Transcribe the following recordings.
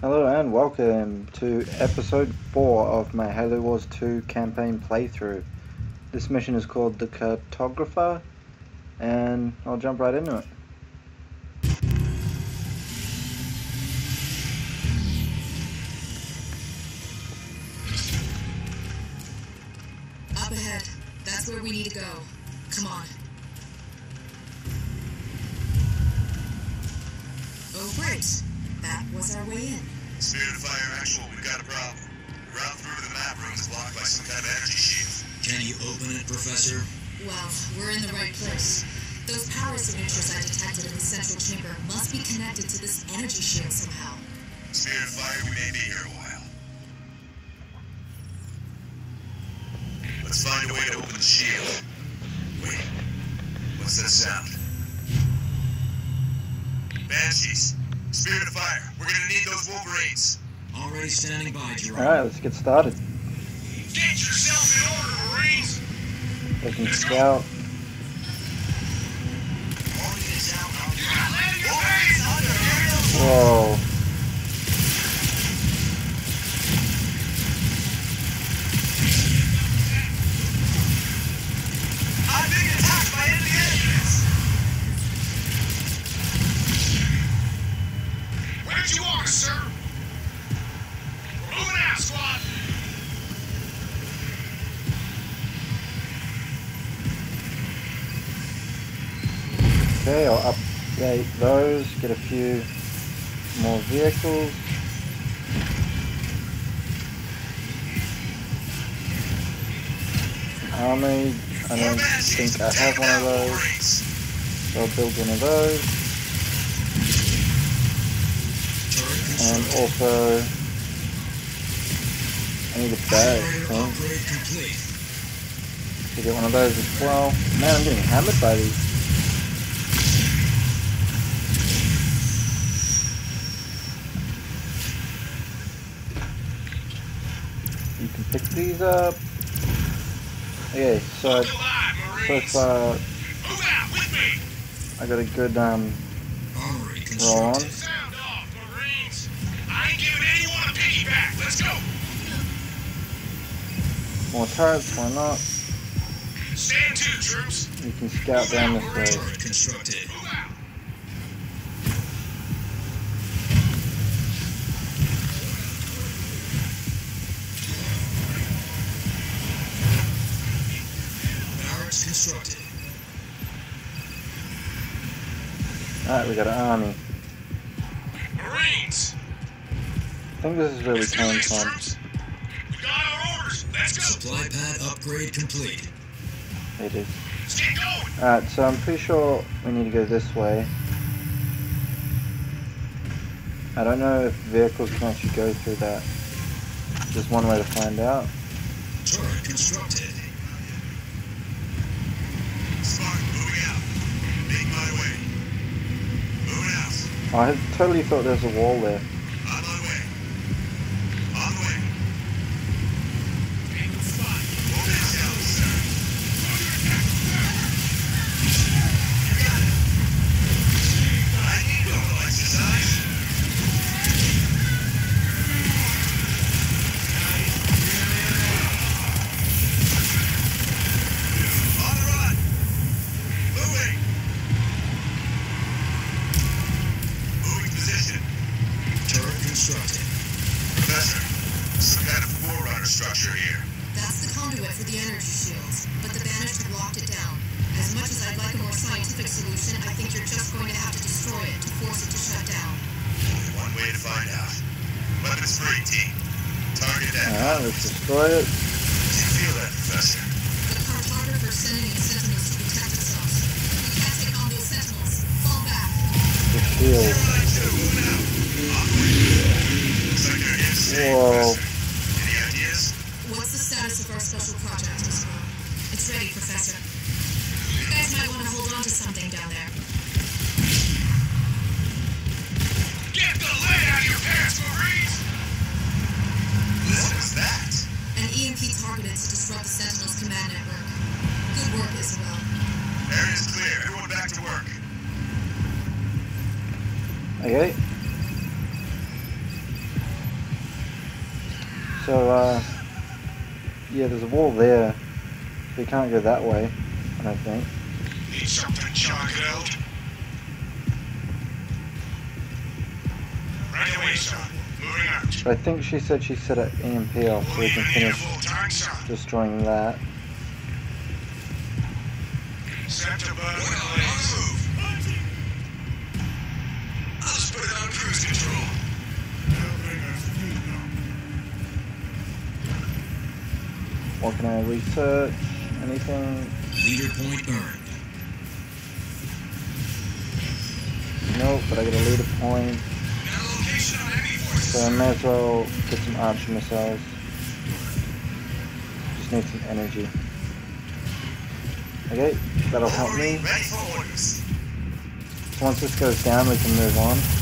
Hello and welcome to episode 4 of my Halo Wars 2 campaign playthrough. This mission is called the Cartographer and I'll jump right into it. Up ahead. That's where we need to go. Come on. Was our way in. Spirit of Fire Actual, we've got a problem. The route through to the map room is blocked by some kind of energy shield. Can you open it, Professor? Well, we're in the right place. Those power signatures I detected in the central chamber must be connected to this energy shield somehow. Spirit of Fire, we may be here a while. Let's find a way to open the shield. Wait. What's that sound? Banshees. Spirit of Fire, we're gonna need those Wolverines. Already standing by, Jerome. Alright, let's get started. Get yourself in order, Marines! Looking scout. Whoa. I'm being attacked by enemy enemies! You are, sir? We're moving out, squad! Okay, I'll update those, get a few more vehicles. Army, I don't think I have one of those. So I'll build one of those. Turret And also, I need a bag, I Operator think, upgrade complete. to get one of those as well. Man, I'm getting hammered by these. You can pick these up. Okay, so, Look alive, so Marines! far Move out with me! I got a good um, Armory Roll on. More turrets, why not? Stand to, troops! You can scout down this way. Turret constructed. Constructed. Alright, we got an army. Marines! I think this is where we came from. Supply pad upgrade complete. It is. Alright, so I'm pretty sure we need to go this way. I don't know if vehicles can actually go through that. Just one way to find out. Turret constructed. Spark, moving out. Make my way. Moving out. I had totally thought there was a wall there. Stay, Whoa. We can't go that way, I don't think. Need something it out? Right away, son. Moving out. I think she said she set an EMP off so we can finish time, destroying that. Center button in place. I'll just put it on cruise control. What can I research? Anything? Leader point earned. Nope, but I got a leader point. Got a location on enemy forces. So I may as well get some archer missiles. Just need some energy. Okay, that'll help me. Ready for orders. So once this goes down, we can move on.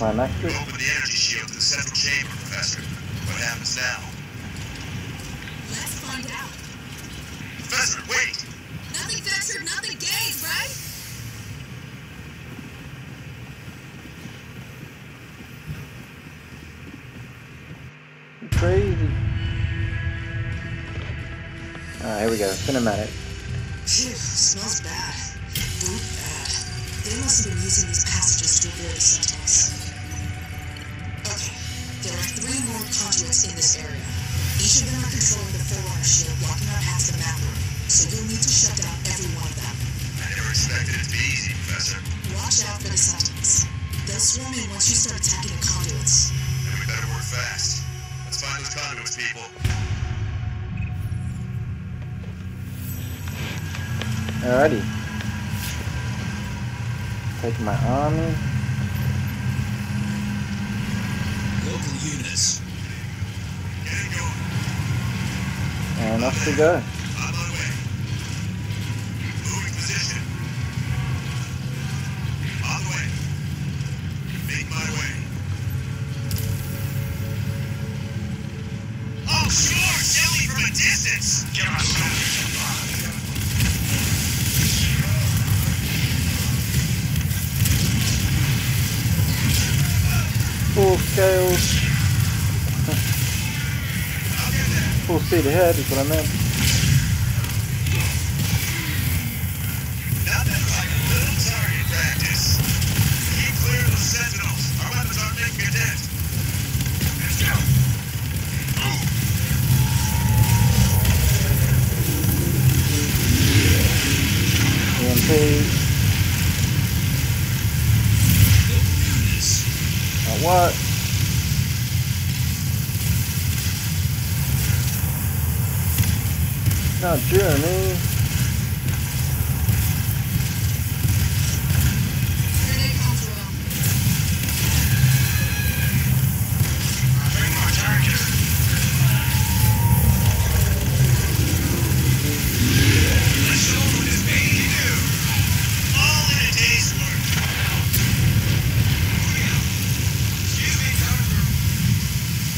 That's anticlimactic. Open the energy shield to the central chamber, Professor. What happens now? Let's find out. Professor, wait! Nothing ventured, nothing gained, right? Crazy. Alright, here we go. Cinematic. Phew, smells bad. Boot bad. Uh, they must have been using these passages to avoid the Each of them are controlling the Forerunner shield blocking our path to the map room, so you'll need to shut down every one of them. I never expected it to be easy, Professor. Watch out for the sentinels. They'll swarm in once you start attacking the conduits. Then we better work fast. Let's find those conduits, people. Alrighty. Taking my army. Local units. Get it going. And off we go. Full ahead is what I meant. Nothing like a little target practice. Keep clear of the sentinels. Our weapons aren't making a dent. Let's go. Move. EMP. Local units. Uh, what? Not Jeremy. Here they come, Joel. Bring my target. Let's show them what this baby can do. All in a day's work. Excuse me, coming through.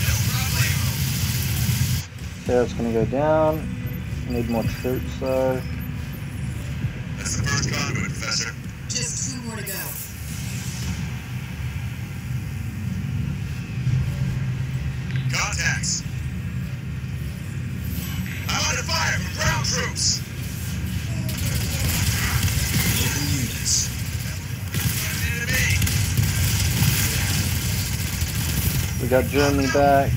No problemo. Okay, that's gonna go down. Need more troops though. That's the first conduit, Professor. Just two more to go. Contacts. I'm under fire from ground troops. Local units. Enemy. We got Germany back.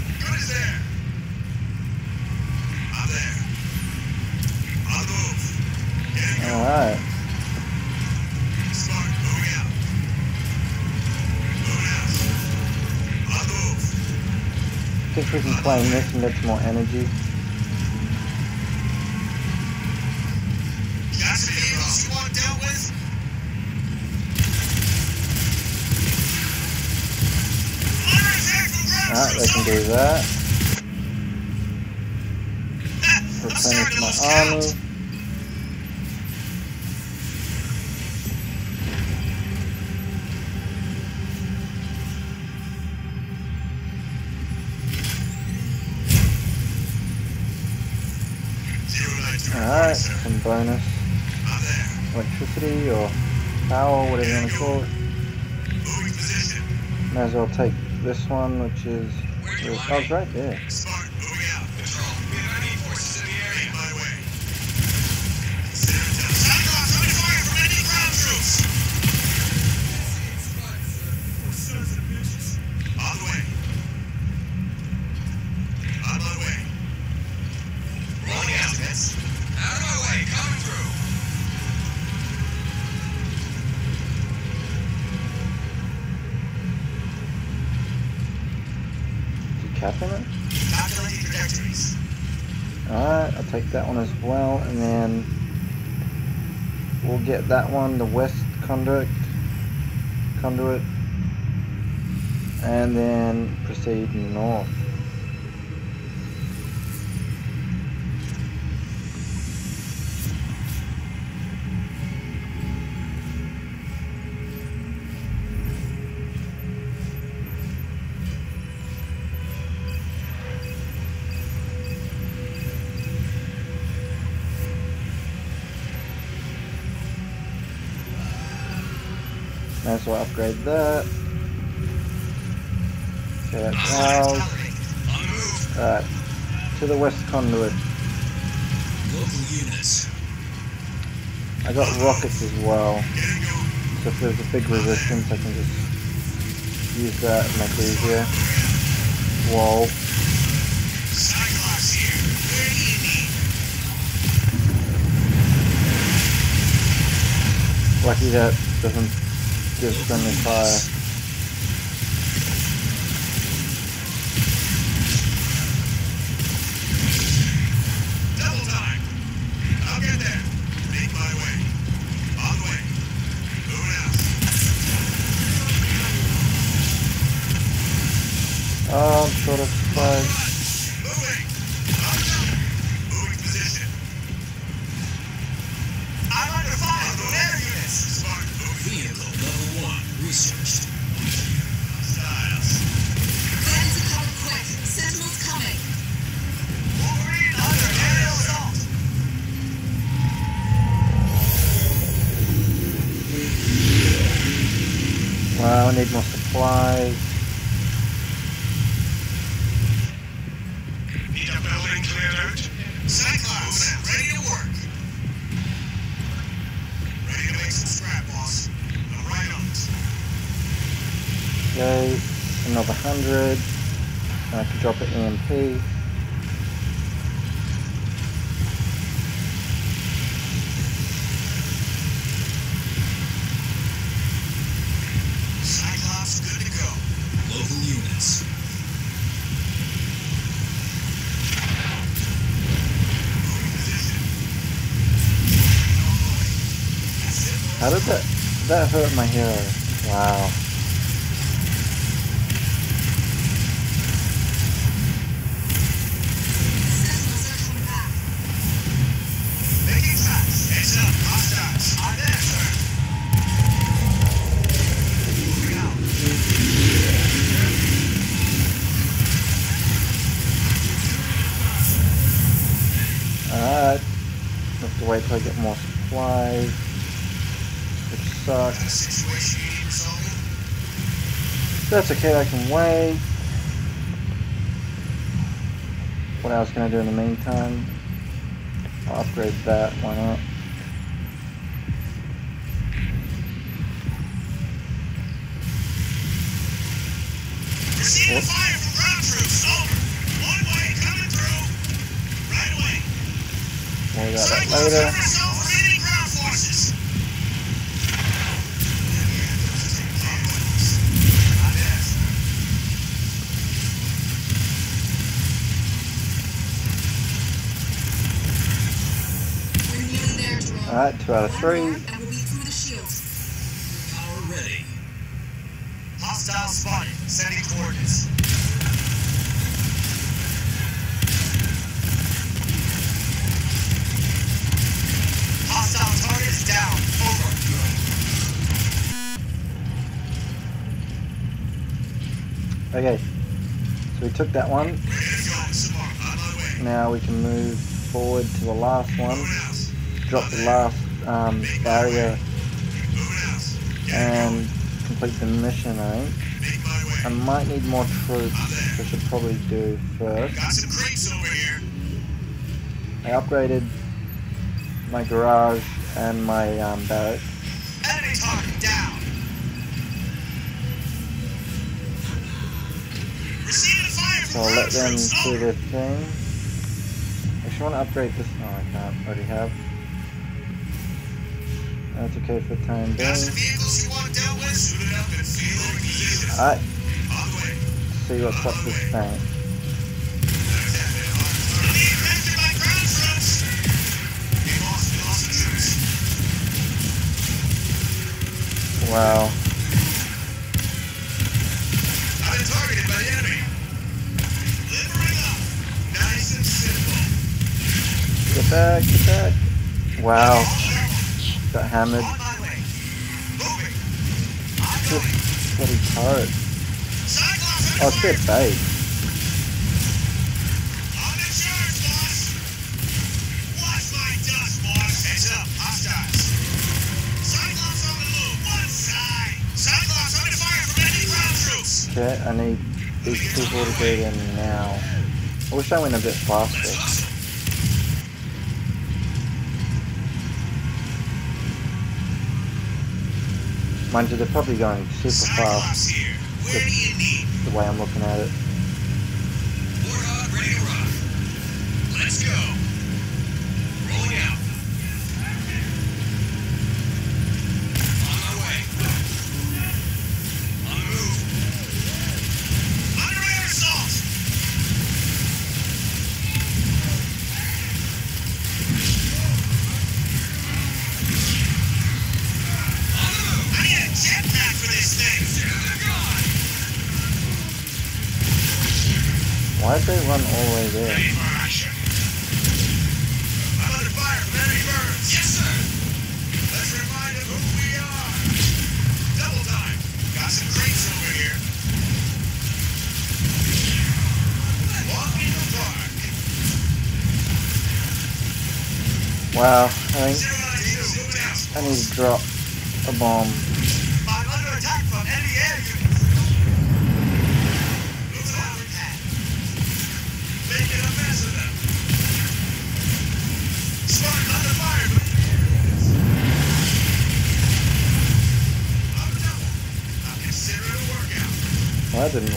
With? Under attack from ground Alright, they can do that. Replenish my army. Some bonus electricity or power, whatever you want to call it. May as well take this one, which is. Oh, it's right there. Get that one, the west conduit, conduit, and then proceed north. Might as well upgrade that. Okay, that's ours. Alright, to the west conduit. Local units. I got rockets as well, so if there's a big resistance, I can just use that and make it easier. Whoa. Lucky that doesn't give friendly fire. Wow, I need more supplies. Need a building cleared out? Cyclops, ready to work. Ready to make some scrap, boss. I'm right on it. Okay, another hundred. I can drop an EMP. Cyclops, good to go. Local units. Moving position. That's it. How did that that hurt my hero? Wow. Alright. Wait till I get more supplies. Which Got a sucks. situation you need resolving? That's okay, I can wait. What else can I do in the meantime? I'll upgrade that, why not? Receiving fire from ground troops. Over. One way coming through. Right away. Worry about that later. over us over enemy ground forces. I'm there, sir. Alright, two out of three. One more, and we'll be through the shield. Power ready. Hostile spotted. Sending coordinates. Hostile target is down. Over. Okay. So we took that one. Ready to go. Samar, on my way. Now we can move forward to the last one. Drop the last um, barrier Moving out. Get and complete the mission, I think. Make my way. I might need more troops, which I should probably do first. Got some crates over here. I upgraded my garage and my um, barracks. Enemy target down. So I'll let them do their thing. Actually, I want to upgrade this. No, I can't. Already have. That's okay for the time being. Got some vehicles you want dealt with? Suited up and feeling easy. Alright, On the way. see what's up this tank. Being affected by ground troops. We lost, we lost the troops. Wow. I've been targeted by the enemy. Livering up. Nice and simple. Get back, get back. Wow, got hammered. Bloody turret. Oh! Okay, I need these people to get in now. I wish I went a bit faster. Mind you, they're probably going super fast Cyclops here. Where do you need? the way I'm looking at it. Why'd they run all the way there? Ready for action! I'm under fire from enemy birds! Yes, sir. Let's remind them who we are! Double time! Got some crates over here! Walk in the park! Wow, I think Zero nine two, moving out! I need to drop a bomb. Gonna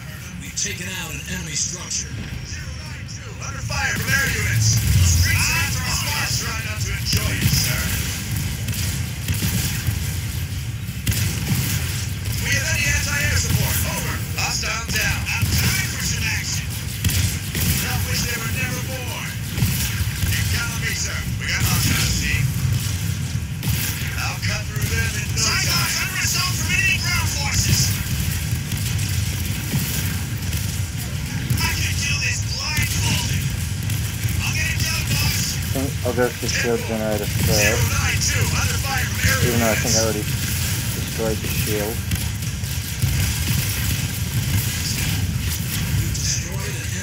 hurt 'em. We've taken out an enemy structure. Zero nine two, under fire from air units. Shield generator first, even though I think I already destroyed the shield. We've destroyed an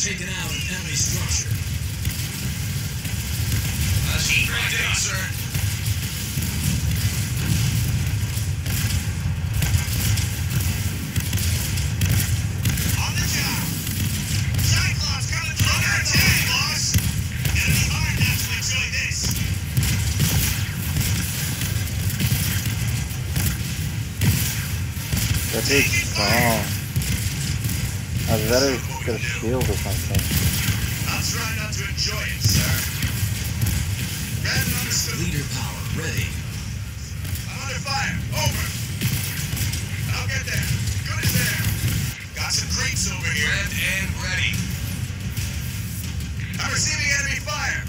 taken out an enemy structure. Uh, That's right there, sir. On the job. Cyclops coming through. On our team, boss. Enemy fire naturally enjoy this. That is strong. I better get a shield or something. I'll try not to enjoy it, sir. Red understood. Leader power ready. I'm under fire. Over. I'll get there. Good as there. Got some creeps over here. Red and ready. I'm receiving enemy fire.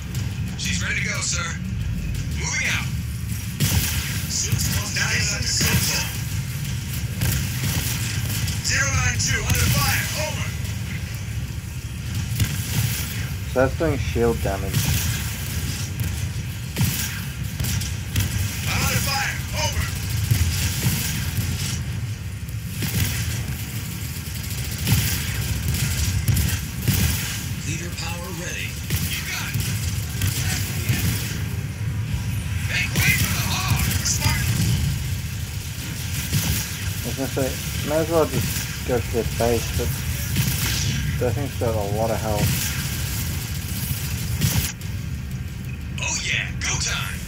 She's ready to go, sir. Moving out. Suits close nice under control. 092 under fire. Over. So that's doing shield damage. I'm under fire. Over. Leader power ready. You got it. Make way for the hog. Spartan. I was gonna say, may as well just go for the base, but that thing's got a lot of health. Oh yeah, go time.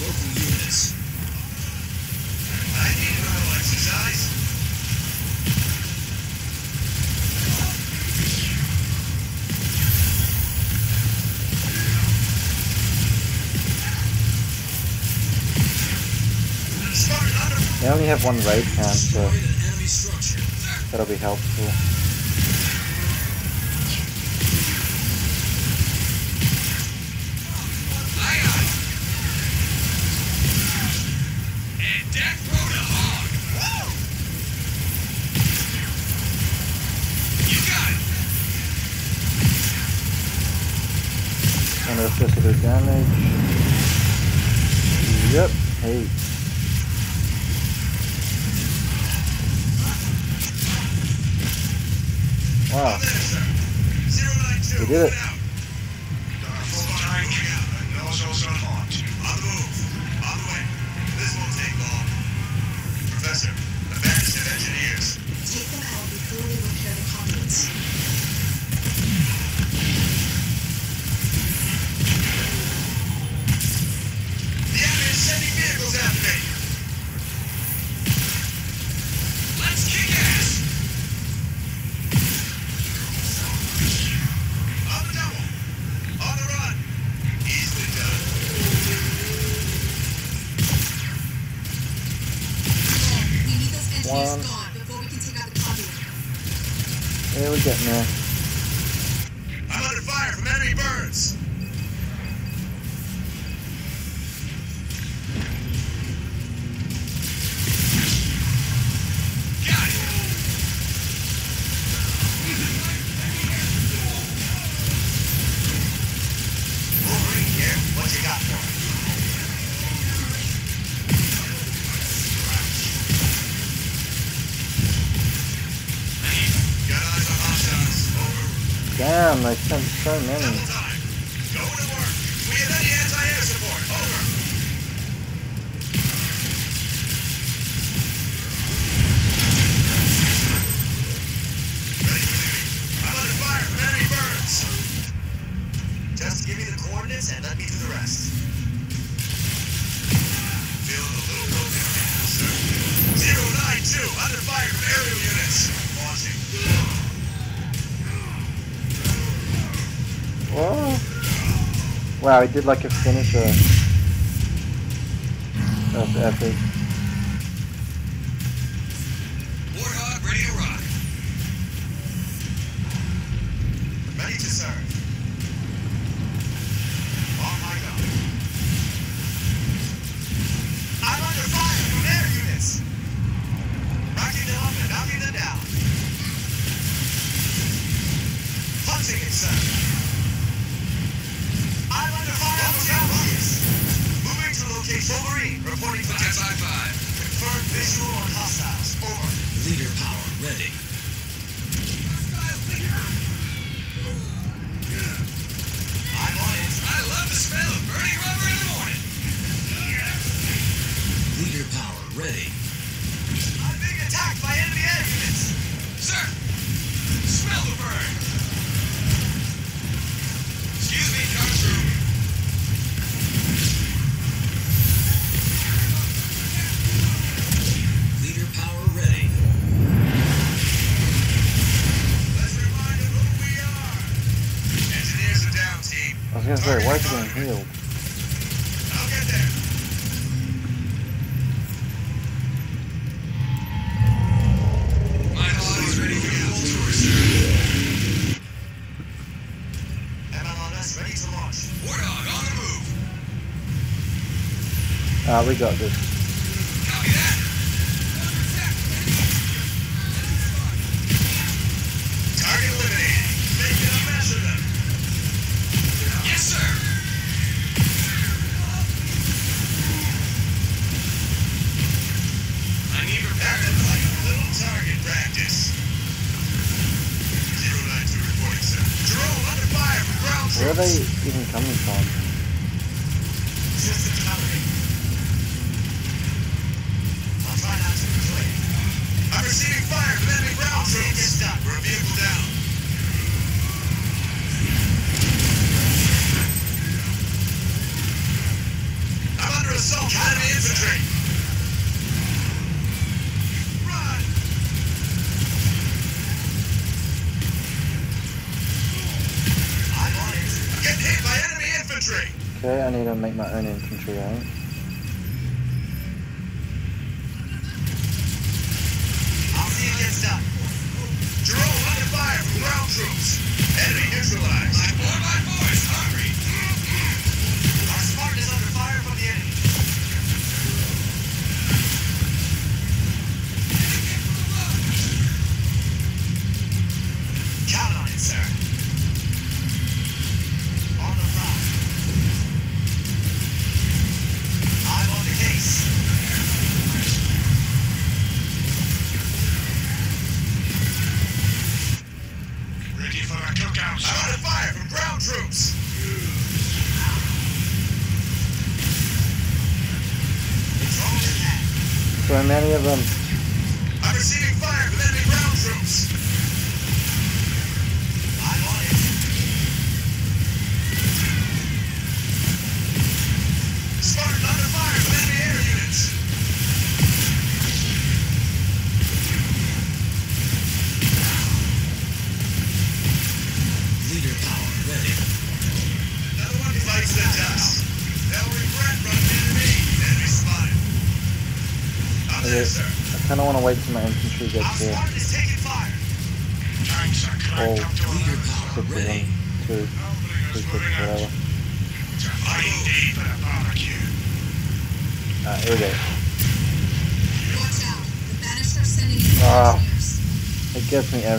Local units. I need a little exercise. Spartan They only have one raid count, so that'll be helpful. And. Under physical damage. Yep, hey. Wow, there, sir. 092. We did it. moving out. Full time moving out. No social launch. On the move. On the way. This won't take long. Professor, the bandits have engineers. Take them out before we repair the before we enemy is sending vehicles after me. Yeah, there. Wow, he did like a finisher. That's epic. Warthog ready to rock. Ready to serve. On my go. I'm under fire from air units. Rocking them up and knocking them down. Show J. Wolverine, reporting for 1055. Confirmed visual on hostiles. Over. Leader power ready. I'm on it. I love the smell of burning rubber in the morning. Leader power ready. worth getting healed. I'll get there. My ready for the sir. MLS ready to launch. On the move. Ah, uh, we got this. ได้ยินคำตอน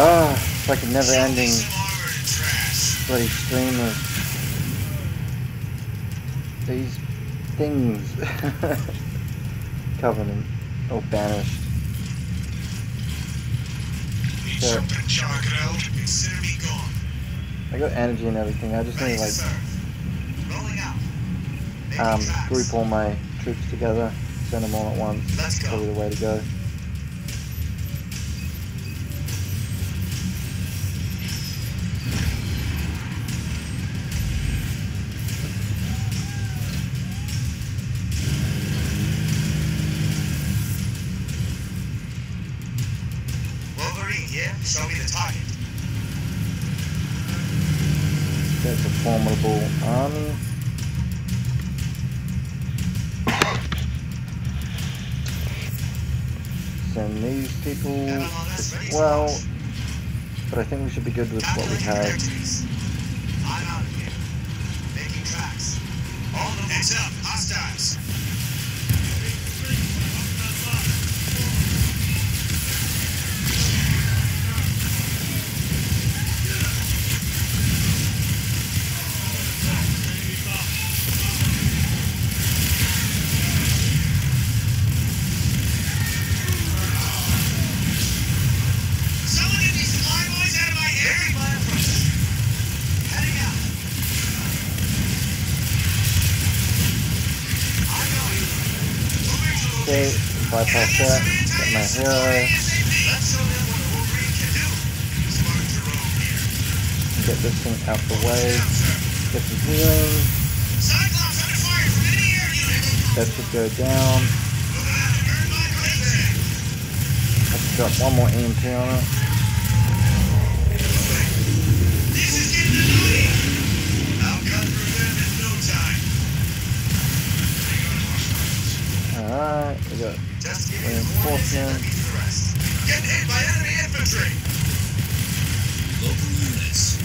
Ah, oh, it's like a never-ending bloody stream of these things. Covenant. Oh, banished. Need I got energy and everything, I just need like um, group all my troops together, send them all at once. Probably the way to go. Good with what we have. I'm out of here. Making tracks. All Heads up, hostiles. Go down. Moving out to burn my crazy. Let's drop one more EMP on it. This is getting annoying. I'll cut through them in no time. Alright, we got Just give me the coordinates and let me do the rest. Getting hit by enemy infantry. Local units.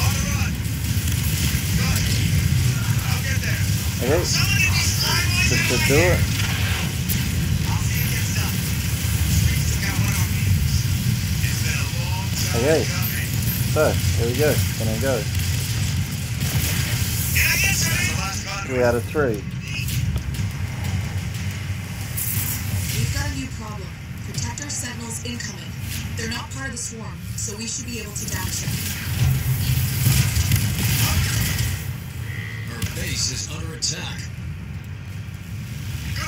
On the run. Good. I'll get there. okay. Someone get these fly boys This out of should my do it. I'll see it gets done. Streets took out one of our meters. It's been a long time Okay. So, here we go. Gonna go. Can I get some? That's the last convoy. Three out of three. We've got a new problem. Protector sentinels incoming. They're not part of the swarm, so we should be able to damage them. Our base is under attack. Good as there. Wolverine.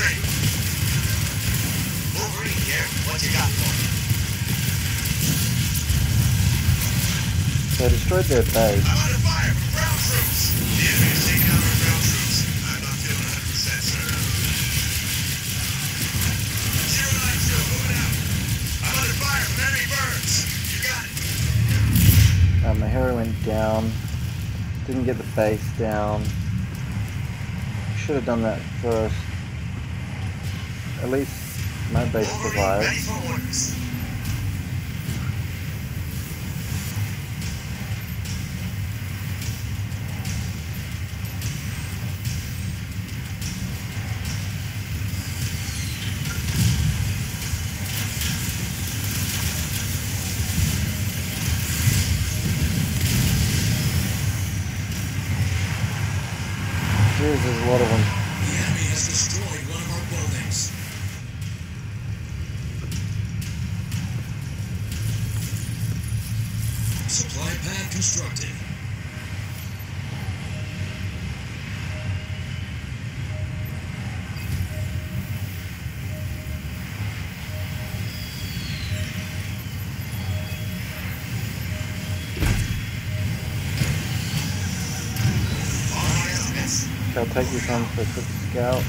enemy. Wolverine here. What you got for me? So I destroyed their base. I'm under fire from ground troops. The enemy is taking out our ground troops. I'm not feeling 100%, sir. Zero nine two, moving out. I'm under fire from enemy birds. You got it. Uh, my hero went down. Didn't get the base down. Should have done that first. At least my base survived. for orders. Jeez, there's a lot of them. The enemy has destroyed one of our buildings. Supply pad constructed. All my estimates. Shall I take this on for a quick scout?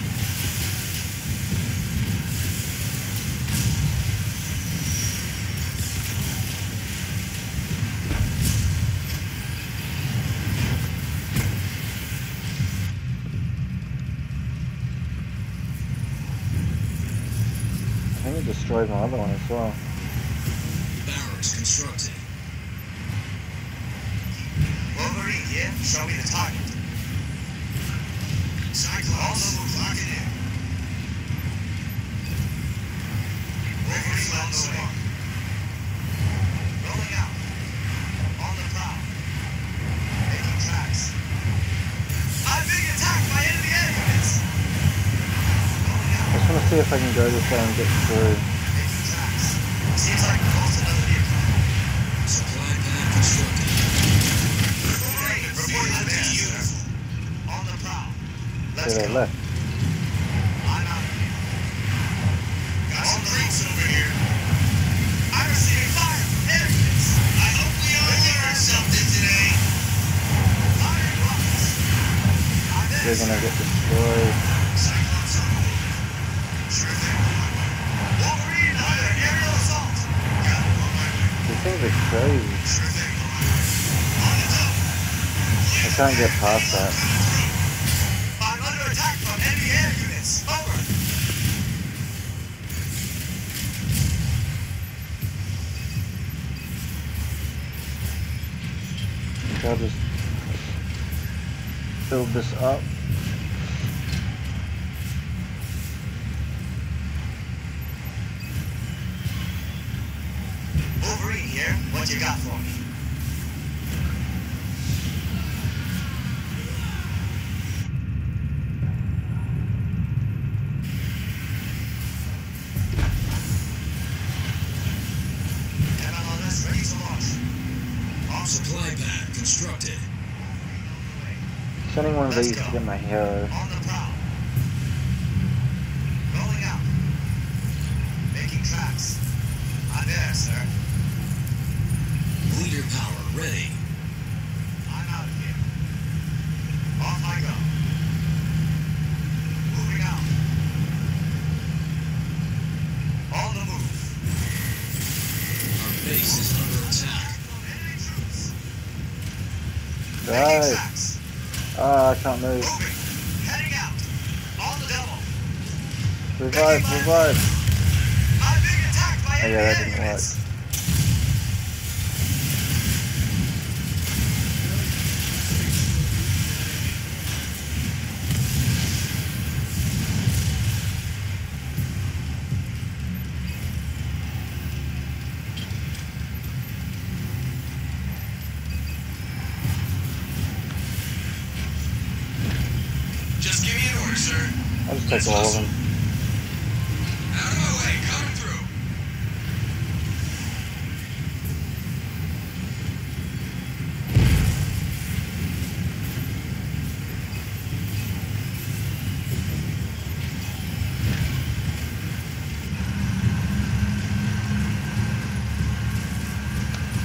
think it destroyed my other one as well. Barracks constructed. Wolverine here. Show me the target. Cyclops. Also, lock it in. Wolverine on the way. Rolling out. On the prowl. Making tracks. I'm being attacked by enemy air units. Rolling out. I just want to see if I can go this way and get through. Making tracks. Seems like we lost another vehicle. Supply pad constructed. Wolverine, reporting to you. On the prowl. Let's To the go. left. I'm out of here. Got some creeps over here. I'm receiving fire from air units. I hope we all learned something today. Firing rockets. I'm in. They're gonna get destroyed. Cyclops on the move. Sure thing. Wolverine under aerial assault. Got it on my way. These things are crazy. Sure thing. On the double. I can't get past that. I'm under attack from enemy air units. Over. So I'll just build this up. Get my hero. On the prowl. Rolling out. Making tracks. I'm there, sir. Leader power ready. I'm out of here. Off I go. Moving out. On the move. Our base is under attack. Enemy troops. Making Right. tracks. Ah, I can't move. Moving. Heading out. On the double. Revive, revive. I'm being attacked by Oh, yeah, that didn't work. units. Just give me an order, sir. Take all of them.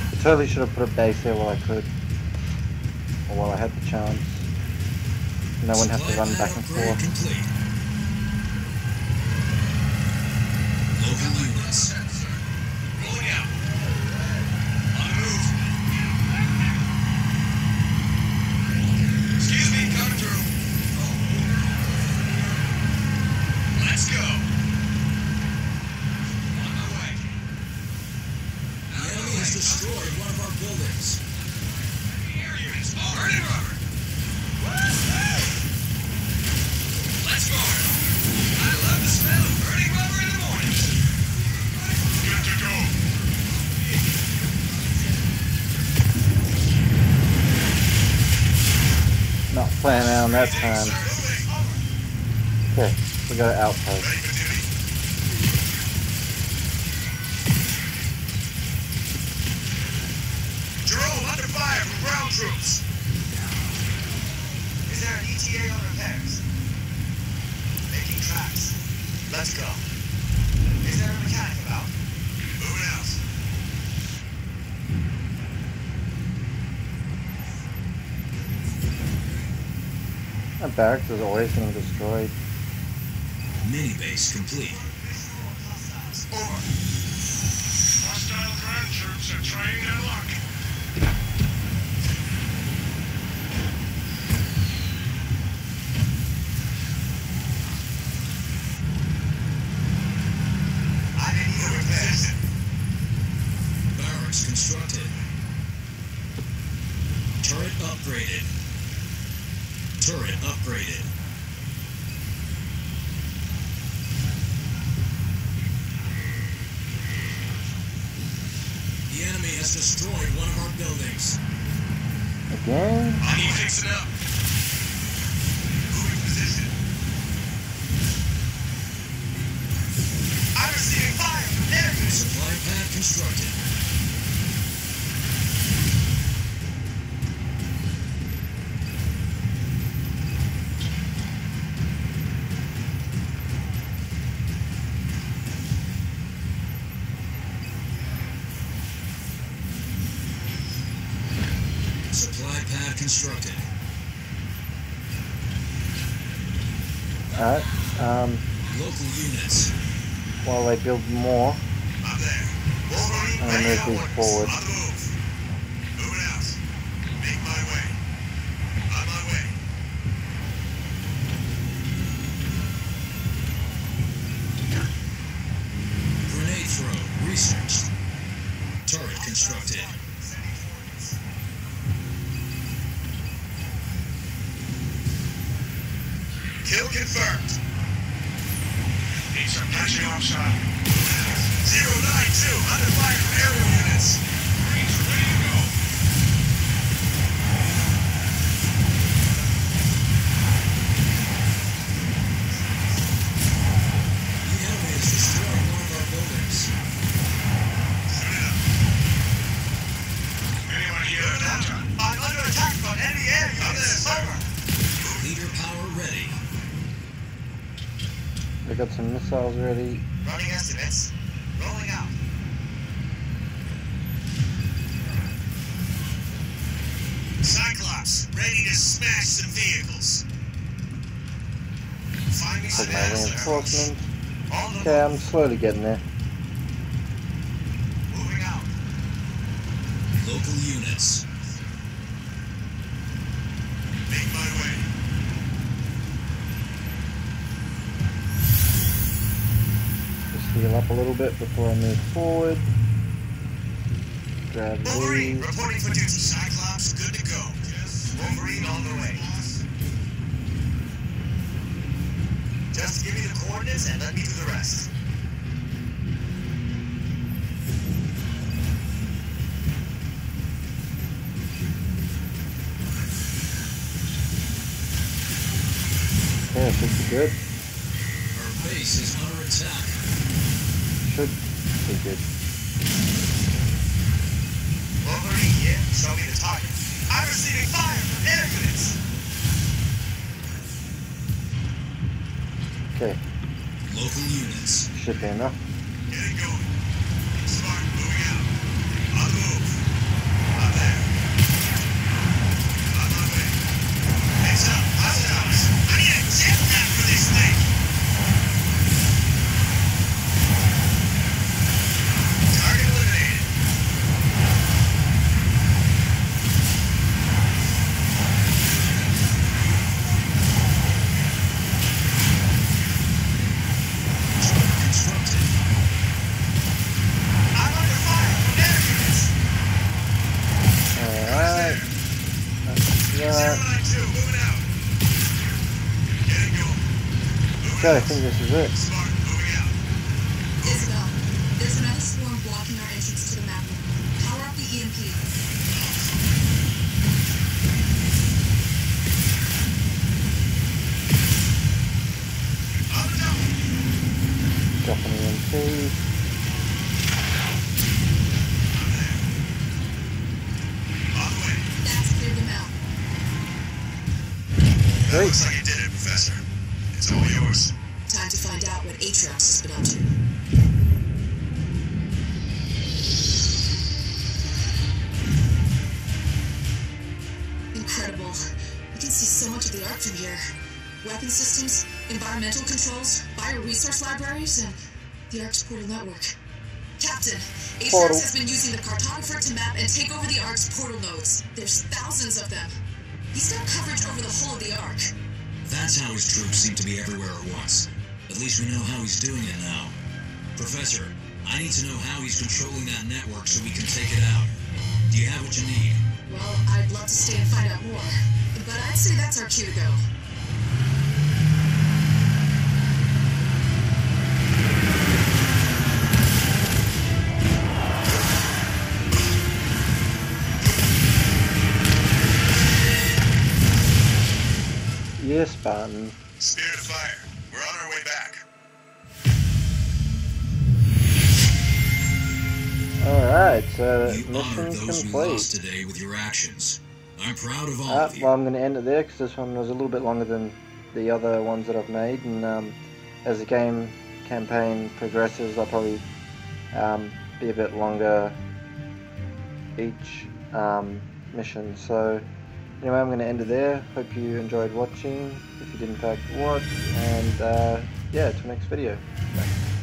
I totally should have put a base there while I could. Or while I had the chance. And I wouldn't have to run back and forth. Let's go. On my way. The enemy has destroyed one of our buildings. Air units, burning rubber. Let's go. I love the smell of burning rubber in the morning. Good to go. Not playing around that time. Moving. Okay, we got an outpost. Jerome, under fire from ground troops. Is there an ETA on repairs? Making tracks. Let's go. Is there a mechanic about? Moving out. That barracks is always going to destroy. Mini base complete. Over. Hostile ground troops are trained. to destroyed one of our buildings. Again? I need fixing up. Moving position. I'm receiving fire from their Supply pad constructed. was really. Running estimates. Rolling out. Cyclops, ready to smash some vehicles. Find me some. Okay, I'm slowly getting there. bit before I move forward. Grab these. Reporting for duty. Cyclops, good to go. Wolverine on the way. Just give me the coordinates and let me do the rest. Yeah, this is good. good. Wolverine here, show me the target. I'm receiving fire from air units! Okay. Local units. Should be enough. We can see so much of the Ark from here. Weapon systems, environmental controls, bioresource libraries, and the Ark's portal network. Captain, Atriox has been using the cartographer to map and take over the Ark's portal nodes. There's thousands of them. He's got coverage over the whole of the Ark. That's how his troops seem to be everywhere at once. At least we know how he's doing it now. Professor, I need to know how he's controlling that network so we can take it out. Do you have what you need? Well, I'd love to stay and find out more, but I'd say that's our cue to go. Yes, Spartan. Spirit of fire. Alright, so You mission those we lost complete. today with your actions. I'm proud of all Uh, of you. well, I'm going to end it there because this one was a little bit longer than the other ones that I've made, and um, as the game campaign progresses, I'll probably um, be a bit longer each um, mission. So, anyway, I'm going to end it there. Hope you enjoyed watching. If you did, in fact, watch, and uh, yeah, till next video. Bye.